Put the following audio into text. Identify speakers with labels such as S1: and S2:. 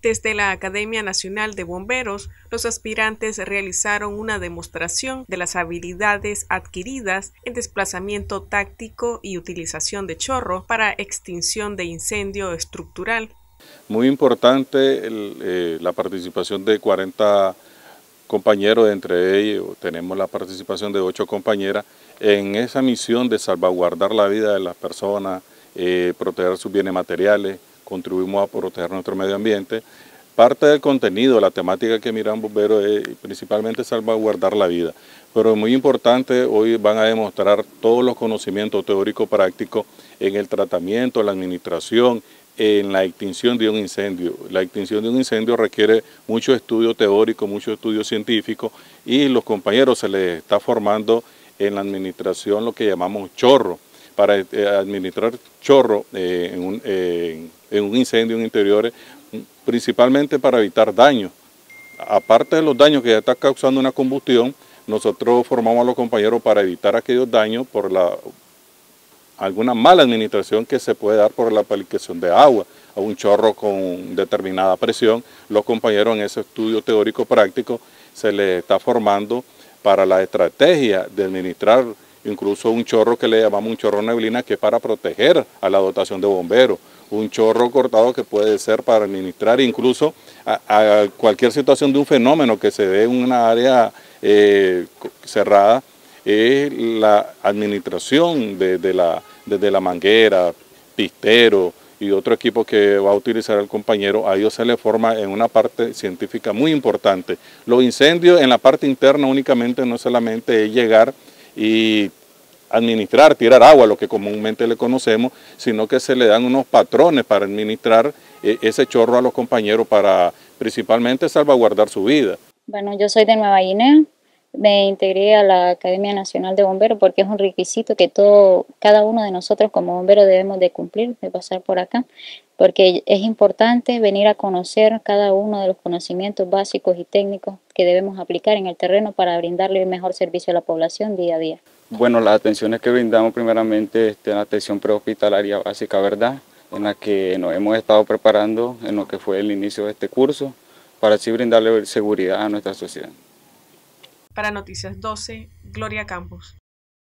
S1: Desde la Academia Nacional de Bomberos, los aspirantes realizaron una demostración de las habilidades adquiridas en desplazamiento táctico y utilización de chorro para extinción de incendio estructural.
S2: Muy importante eh, la participación de 40 compañeros, entre ellos tenemos la participación de 8 compañeras, en esa misión de salvaguardar la vida de las personas, eh, proteger sus bienes materiales, contribuimos a proteger nuestro medio ambiente. Parte del contenido, la temática que miran bomberos es principalmente salvaguardar la vida, pero es muy importante, hoy van a demostrar todos los conocimientos teóricos prácticos en el tratamiento, la administración, en la extinción de un incendio. La extinción de un incendio requiere mucho estudio teórico, mucho estudio científico y los compañeros se les está formando en la administración lo que llamamos chorro, para eh, administrar chorro eh, en, un, en, un, incendio en interiores, principalmente para evitar daños. Aparte de los daños que ya está causando una combustión, nosotros formamos a los compañeros para evitar aquellos daños por la alguna mala administración que se puede dar por la aplicación de agua a un chorro con determinada presión. Los compañeros en ese estudio teórico práctico se les está formando para la estrategia de administrar incluso un chorro que le llamamos un chorro neblina que es para proteger a la dotación de bomberos, un chorro cortado que puede ser para administrar incluso a, cualquier situación de un fenómeno que se dé en una área eh, cerrada, es la administración de, la, desde la manguera, pistero y otro equipo que va a utilizar el compañero, a ellos se le forma en una parte científica muy importante. Los incendios en la parte interna únicamente no solamente es llegar y administrar, tirar agua, lo que comúnmente le conocemos, sino que se le dan unos patrones para administrar eh, ese chorro a los compañeros para principalmente salvaguardar su vida.
S3: Bueno, yo soy de Nueva Guinea, me integré a la Academia Nacional de Bomberos porque es un requisito que todo, cada uno de nosotros como bomberos debemos de cumplir, de pasar por acá, porque es importante venir a conocer cada uno de los conocimientos básicos y técnicos que debemos aplicar en el terreno para brindarle el mejor servicio a la población día a día.
S4: Bueno, las atenciones que brindamos primeramente es la atención prehospitalaria básica, ¿verdad? En la que nos hemos estado preparando en lo que fue el inicio de este curso para así brindarle seguridad a nuestra sociedad.
S1: Para Noticias 12, Gloria Campos.